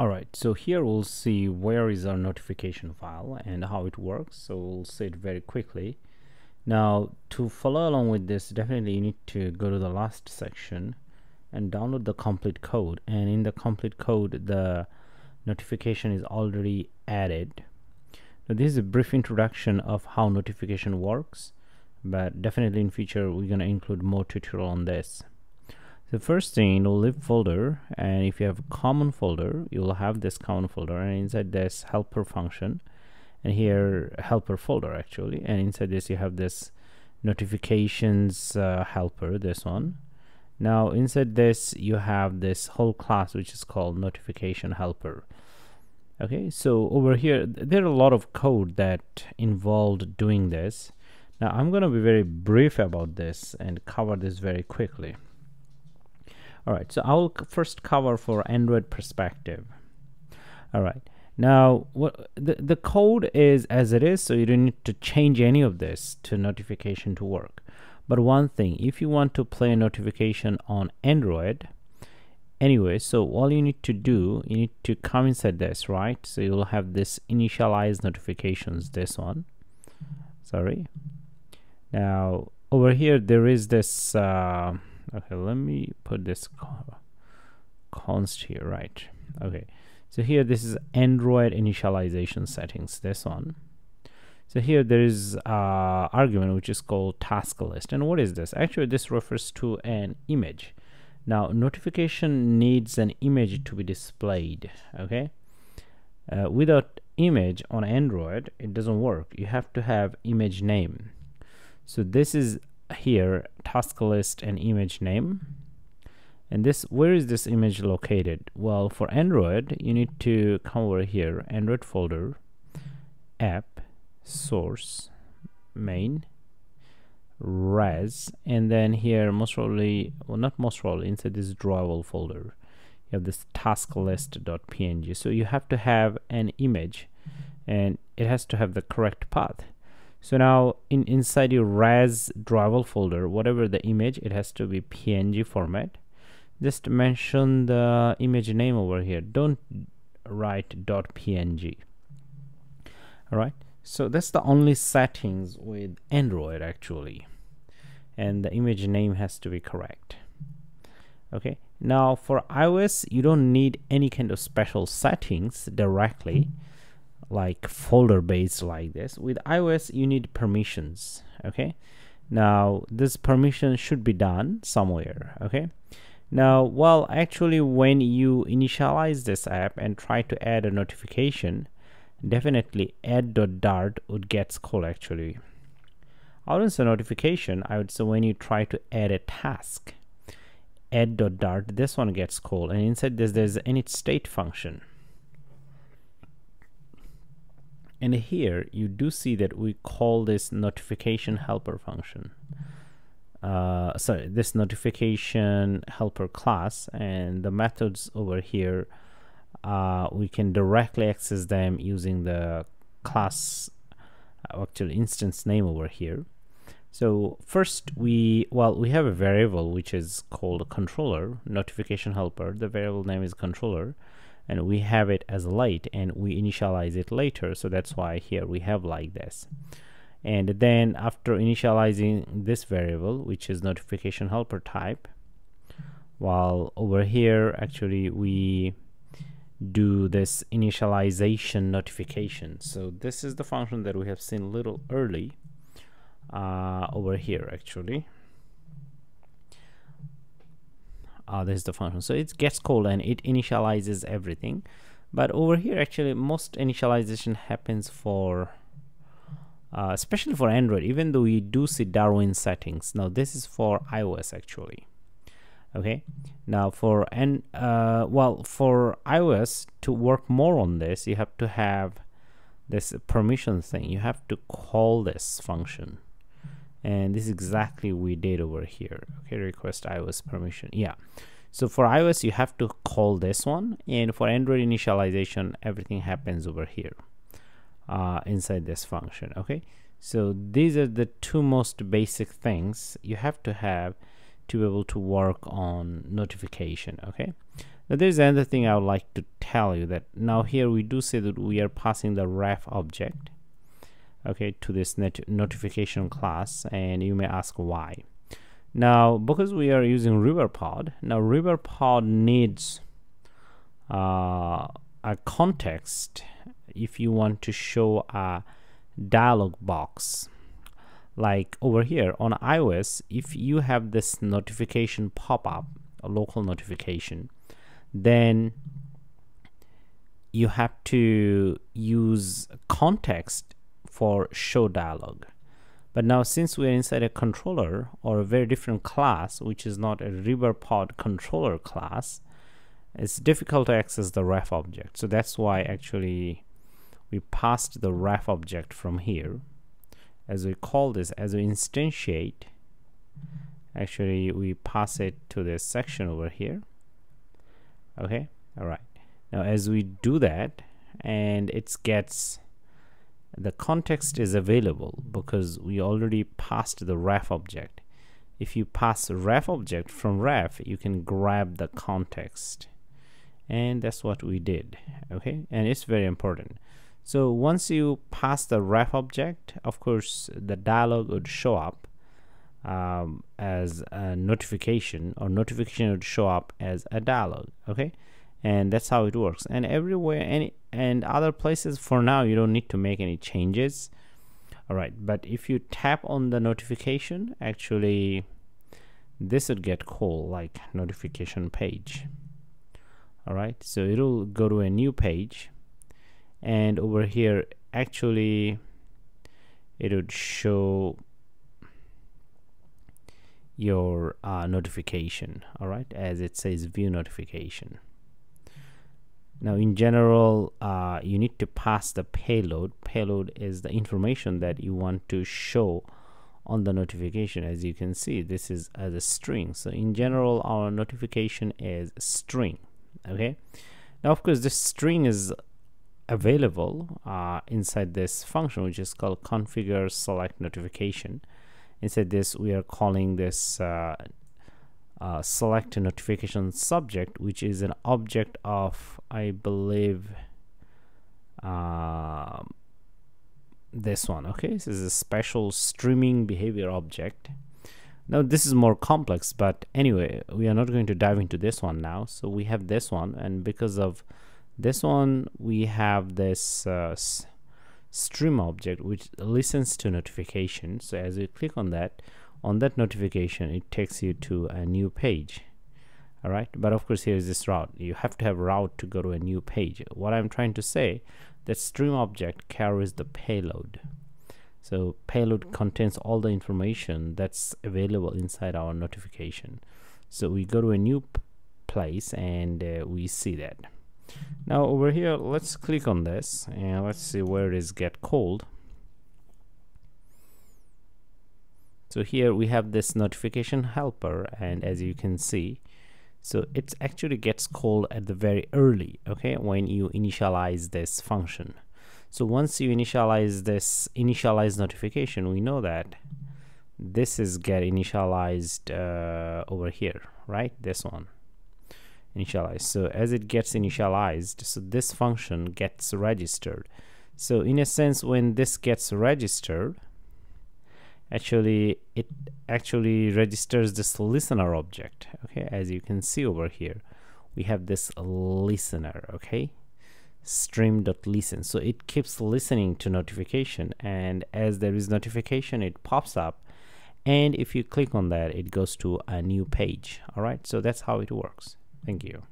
Alright, so here we'll see where is our notification file and how it works. So we'll see it very quickly. Now to follow along with this, definitely you need to go to the last section and download the complete code. And in the complete code, the notification is already added. Now this is a brief introduction of how notification works, but definitely in future we're going to include more tutorial on this the first thing in the lib folder and if you have a common folder you'll have this common folder and inside this helper function and here helper folder actually and inside this you have this notifications uh, helper this one. Now inside this you have this whole class which is called notification helper. Okay so over here there are a lot of code that involved doing this. Now I'm going to be very brief about this and cover this very quickly all right so i'll first cover for android perspective. All right now what the, the code is as it is so you don't need to change any of this to notification to work. But one thing if you want to play a notification on android anyway so all you need to do you need to come inside this right? So you'll have this initialize notifications this one. Sorry. Now over here there is this uh, okay let me put this const here right. Okay so here this is android initialization settings this one. So here there is uh, argument which is called task list. And what is this? Actually this refers to an image. Now notification needs an image to be displayed okay? Uh, without image on android it doesn't work. You have to have image name. So this is here task list and image name. And this where is this image located? Well for android you need to come over here android folder app source main res and then here most probably well not most probably inside this drawable folder you have this task list.png so you have to have an image and it has to have the correct path so now in inside your res drawable folder whatever the image it has to be png format. Just mention the image name over here. Don't write .png all right so that's the only settings with android actually. And the image name has to be correct. Okay? Now for ios you don't need any kind of special settings directly like folder based like this. With iOS you need permissions okay? Now this permission should be done somewhere okay? Now well actually when you initialize this app and try to add a notification definitely add.dart would get called actually. I wouldn't say notification I would say when you try to add a task. Add.dart this one gets called and inside this there's init state function and here you do see that we call this notification helper function. Uh, sorry this notification helper class and the methods over here uh, we can directly access them using the class uh, actual instance name over here. So first we well we have a variable which is called controller notification helper. The variable name is controller and we have it as light and we initialize it later. So that's why here we have like this. And then after initializing this variable which is notification helper type while over here actually we do this initialization notification. So this is the function that we have seen a little early uh, over here actually uh, this is the function. So it gets called and it initializes everything. But over here actually most initialization happens for uh, especially for Android even though we do see Darwin settings. Now this is for iOS actually. Okay? Now for and uh, well for iOS to work more on this you have to have this permission thing. You have to call this function and this is exactly we did over here. Okay request ios permission. Yeah. So for ios you have to call this one. And for android initialization everything happens over here uh, inside this function. Okay. So these are the two most basic things you have to have to be able to work on notification. Okay. Now there's another thing I would like to tell you that now here we do say that we are passing the ref object okay to this notification class and you may ask why. Now because we are using riverpod now riverpod needs uh, a context if you want to show a dialog box. Like over here on iOS if you have this notification pop-up a local notification then you have to use context for show dialog but now since we're inside a controller or a very different class which is not a riverpod controller class it's difficult to access the ref object. So that's why actually we passed the ref object from here. As we call this as we instantiate actually we pass it to this section over here. Okay all right. Now as we do that and it gets the context is available because we already passed the ref object. If you pass ref object from ref you can grab the context. And that's what we did okay? And it's very important. So once you pass the ref object of course the dialog would show up um, as a notification or notification would show up as a dialog okay? And that's how it works. And everywhere any and other places for now you don't need to make any changes. All right but if you tap on the notification actually this would get called like notification page. All right so it'll go to a new page and over here actually it would show your uh, notification all right as it says view notification now in general uh, you need to pass the payload. Payload is the information that you want to show on the notification. As you can see this is as a string. So in general our notification is string okay? Now of course this string is available uh, inside this function which is called configure select notification. Inside this we are calling this uh, uh, select a notification subject which is an object of I believe uh, this one okay? This is a special streaming behavior object. Now this is more complex but anyway we are not going to dive into this one now. So we have this one and because of this one we have this uh, stream object which listens to notification so as we click on that on that notification it takes you to a new page. All right? But of course here is this route. You have to have route to go to a new page. What i'm trying to say that stream object carries the payload. So payload contains all the information that's available inside our notification. So we go to a new place and uh, we see that. Now over here let's click on this and let's see where it is get called so here we have this notification helper and as you can see so it actually gets called at the very early okay when you initialize this function. So once you initialize this initialize notification we know that this is get initialized uh, over here right? This one. Initialize. So as it gets initialized so this function gets registered. So in a sense when this gets registered actually it actually registers this listener object okay? As you can see over here we have this listener okay? Stream.listen so it keeps listening to notification and as there is notification it pops up and if you click on that it goes to a new page all right? So that's how it works. Thank you